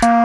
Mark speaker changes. Speaker 1: Uh...